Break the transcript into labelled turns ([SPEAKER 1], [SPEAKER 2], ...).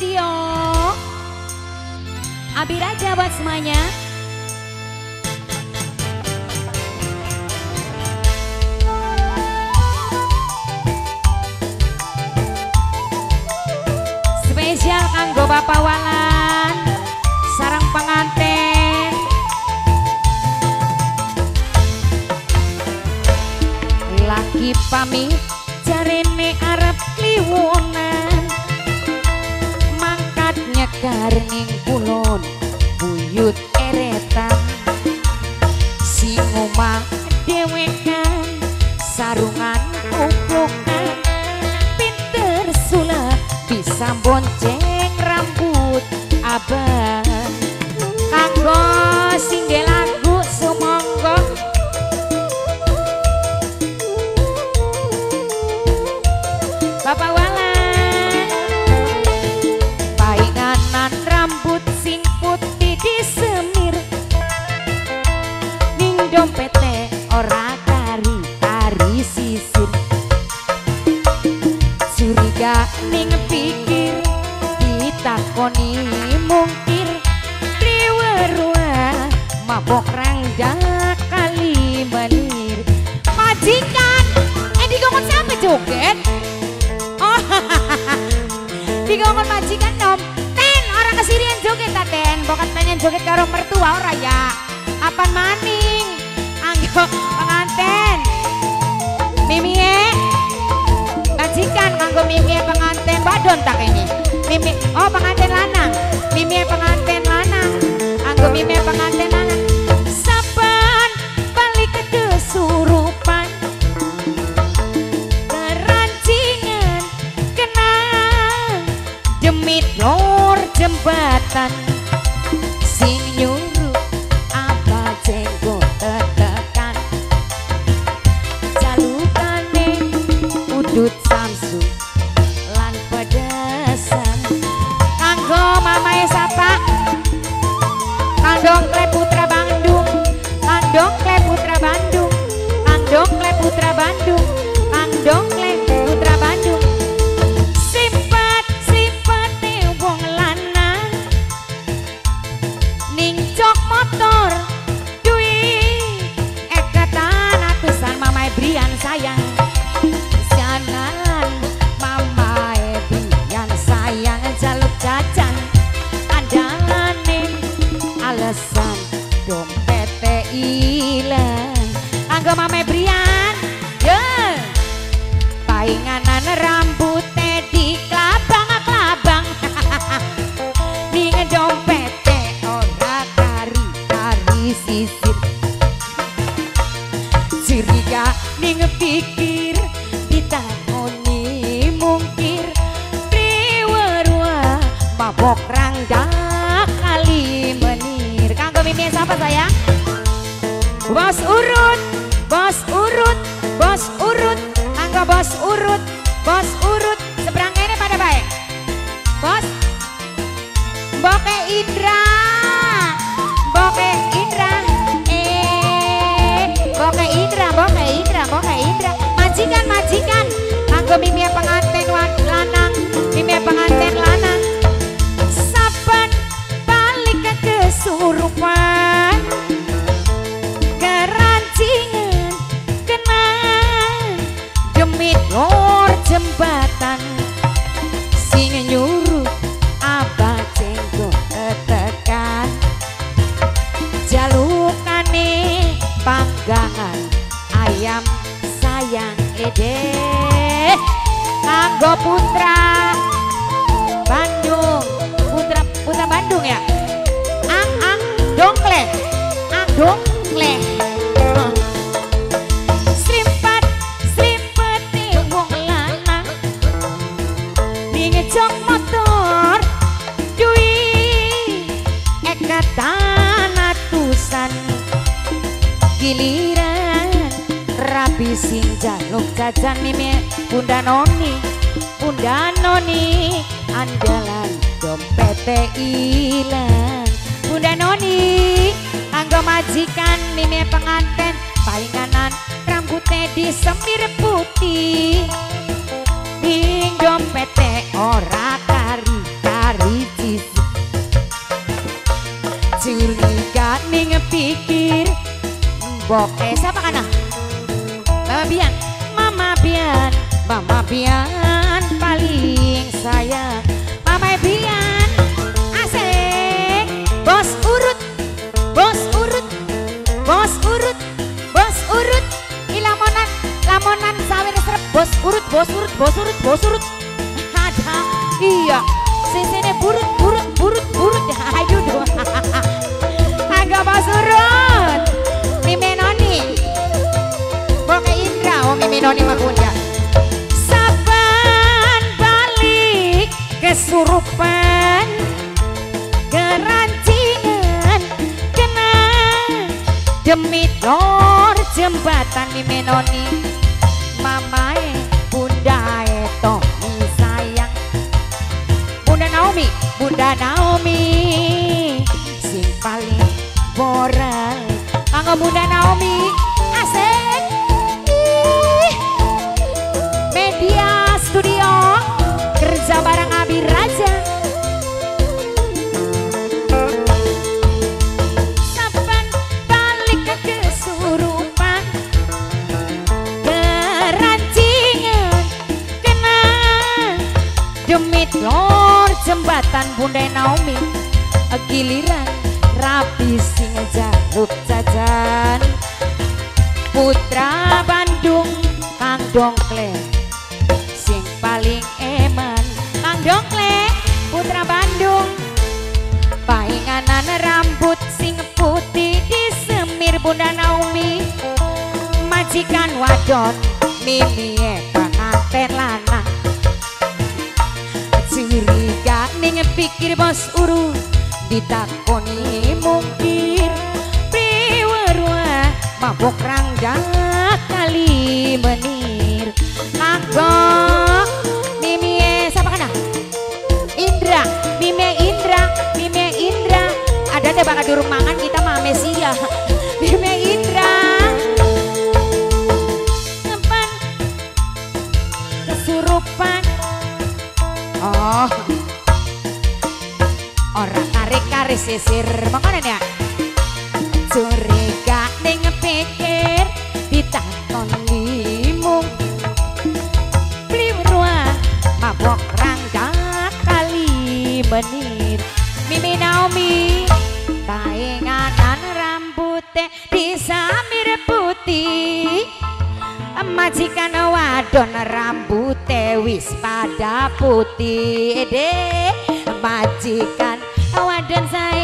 [SPEAKER 1] Studio. Abi Raja buat semuanya. Spesial kanggo Bapak Walan Sarang pengantin. Laki pamit nyekar ning kulon buyut eretan. Sing omah dewekan sarungan uplukan Pinter sula bisa bonceng ditakoni mungkir Riwerua mabok rangda kali menir Majikan, eh digongkon siapa joget? Oh, digongkon majikan nom. Ten, orang kesirian joget ta ten. Bukan pengen joget karo mertua ora ya. Apaan maning? Anggo penganten. Mimie. Majikan nganggo mimie penganten badon tak ini. Mimi, oh penganten lanang. Mimie penganten lanang. Anggo mimie penganten lanang. Saban balik ke kesurupan kerancingan kenang demit lor jembatan sing siapa sayang? Bos urut. Bos urut. Bos urut. Kanggo bos urut. Bos urut. Seberang ini pada baik. Bos. Boke Indra. Boke Indra. Eh Boke Indra Boke Indra Boke Indra. Majikan majikan. Kanggo mimia pengantin lanang. Mimia pengantin lanang. Saban balik ke kesurupan sayang ede. Kanggo putra Bandung. Putra putra Bandung ya? Ang ang dongkle ang dongkle Huh. Srimpat, srimpat wong lanang jok motor duit ekatan atusan rapi sing jaluk jajan mimi Bunda Noni Bunda Noni andalan dompet ilang. Bunda Noni anggo majikan mimi penganten palinganan rambutnya di semir putih. Ding dompet ora kari kari Curiga nih pikir Bokeh siapa kanak Mama Bian, Mama Bian, Mama Bian paling sayang. Mama Bian, asik. Bos urut, bos urut, bos urut, bos urut. Ilamonan, lamonan sawir serep. Bos urut, bos urut, bos urut, bos urut. Ada, iya. Sisine burut, noni makunda. Saban balik kesurupan Gerancingan kena Demi dor jembatan Mime noni Mamae bundae Tommy sayang. Bunda Naomi, Bunda Naomi Sing paling borai Kanggo Bunda Naomi jembatan Bunda Naomi. Giliran rapi sing jaruk jajan. Putra Bandung Kang Dongkle Sing paling eman Kang Dongkle Putra Bandung. Painganan rambut sing putih di semir Bunda Naomi. Majikan wadon Mimi pengantin lanang Ning pikir bos uru Ditakoni mungkir. Priwerwa mabok rangga kali kare-kare sisir makanan ya. Curiga ning pikir ditakon limung. Bliwrua mabok rangga kali menir Mimi Naomi Tainganan rambutnya disamir putih. Majikan wadon rambutnya wis pada putih deh Majikan awadan saya